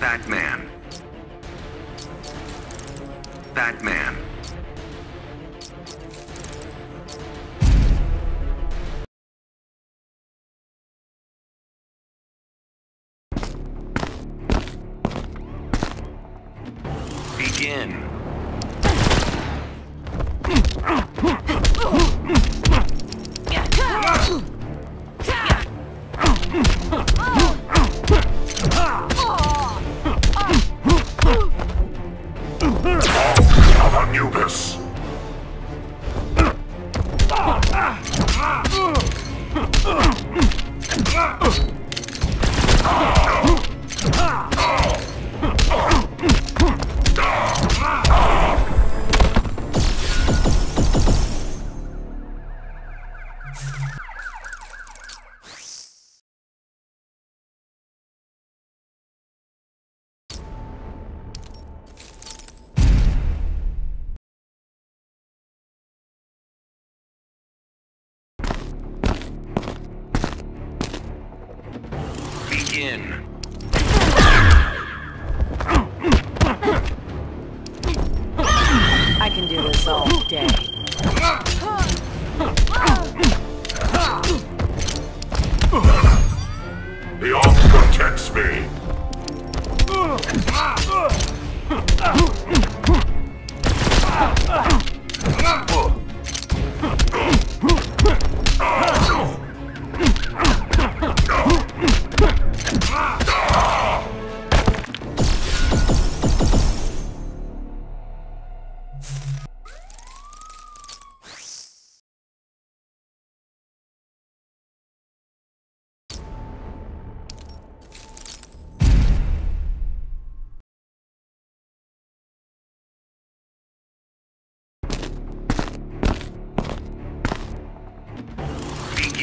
Batman. Batman. Begin. Of Begin. I can do this all day. The Ark protects me.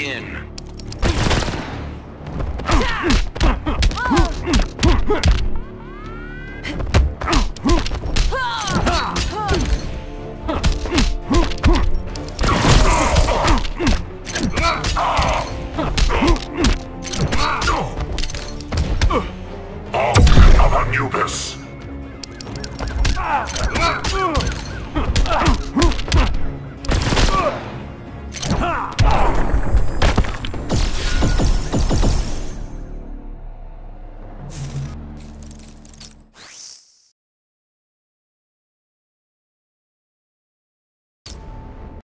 begin. Ark of Anubis.